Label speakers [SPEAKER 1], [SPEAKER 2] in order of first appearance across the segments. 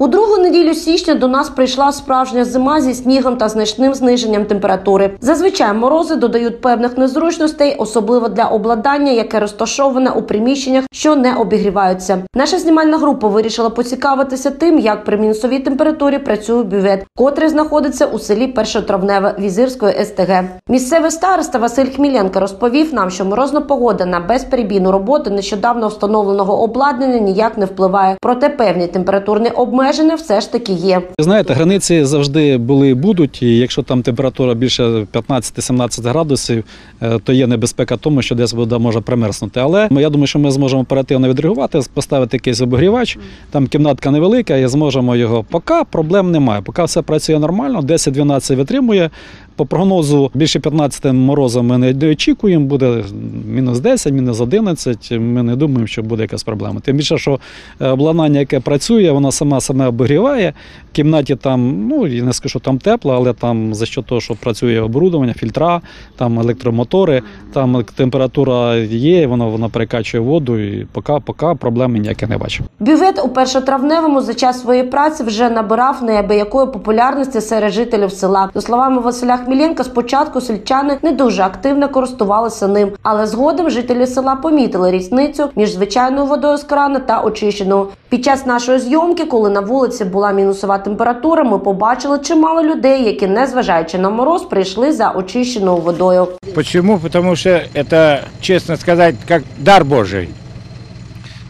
[SPEAKER 1] У другу неділю січня до нас прийшла справжня зима зі снігом та значним зниженням температури. Зазвичай морози додають певних незручностей, особливо для обладнання, яке розташоване у приміщеннях, що не обігріваються. Наша знімальна група вирішила поцікавитися тим, як при мінусовій температурі працює бювет, котрий знаходиться у селі Першотравневе Візирської СТГ. Місцевий староста Василь Хміленко розповів нам, що морозна погода на безперебійну роботу нещодавно встановленого обладнання ніяк не впливає. Проте певні температурні обмеження все ж таки є.
[SPEAKER 2] Знаєте, границі завжди були і будуть. І якщо там температура більше 15-17 градусів, е, то є небезпека тому, що десь вода може примерзнути. Але я думаю, що ми зможемо оперативно відреагувати, поставити якийсь обігрівач. Там кімнатка невелика, і зможемо його. Поки проблем немає. Поки все працює нормально, 10-12 витримує. По прогнозу більше 15 морозом ми не очікуємо, буде мінус 10, мінус 11. Ми не думаємо, що буде якась проблема. Тим більше, що е, обладнання, яке працює, воно сама себе обігріває. В кімнаті там, ну я не скажу, що там тепло, але там за що того, що працює оборудовання, фільтра, там електромотори, там температура є, воно, воно перекачує воду, і поки, поки проблеми ніяких не бачу.
[SPEAKER 1] Бювет у першотравневому за час своєї праці вже набирав неабиякої популярності серед жителів села. За словами Василя Хміленка, спочатку сельчани не дуже активно користувалися ним, але згодом жителі села помітили різницю між звичайною водою з крана та очищеною. Під час нашої зйомки, коли на вулиці була мінусова температура, ми побачили чимало людей, які, незважаючи на мороз, прийшли за очищеною водою.
[SPEAKER 3] Почему? Потому что это, честно сказать, как дар Божий.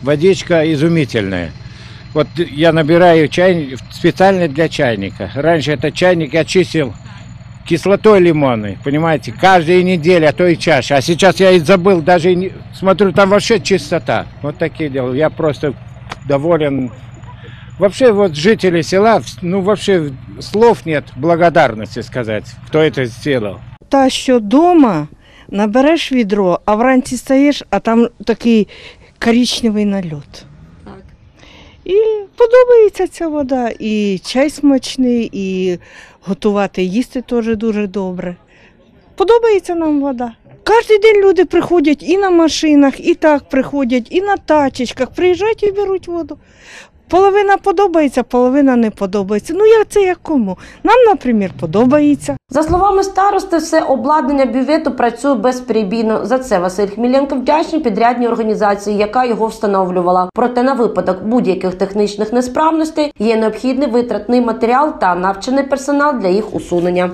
[SPEAKER 3] Водичка изумительная. Вот я набираю чайник специально для чайника. Раньше этот чайник я чистил кислотой лимонной, понимаете, каждую неделю, а то и чаще. А сейчас я и забыл, даже и не... смотрю, там вообще чистота. Вот такие дела. Я просто доволен. Вообще вот жители села, ну вообще слов нет благодарности сказать, кто это сделал.
[SPEAKER 4] Та, що вдома набереш відро, а вранці стаєш, а там такий коричневий нальот. І подобається ця вода. І чай смачний, і готувати їсти теж дуже добре. Подобається нам вода. Кожен день люди приходять і на машинах, і так приходять, і на тачечках, приїжджають і беруть воду. Половина подобається, половина не подобається. Ну, як це як кому? Нам, наприклад, подобається.
[SPEAKER 1] За словами старости, все обладнання бювету працює безперебійно. За це Василь Хміленко вдячний підрядній організації, яка його встановлювала. Проте на випадок будь-яких технічних несправностей є необхідний витратний матеріал та навчений персонал для їх усунення.